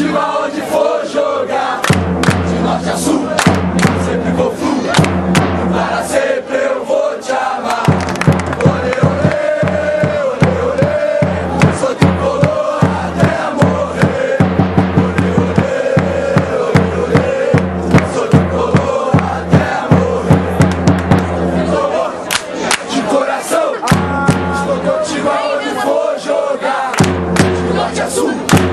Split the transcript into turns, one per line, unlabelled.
futebol onde for jogar, de norte a sul, sempre vou fluir, para sempre eu vou te amar. Olê, olê, olê, olê, sou tricolor até morrer. Olê, olê, olê, olê, sou tricolor até morrer. Sou morto de coração, estou contigo aonde for jogar, de norte a sul.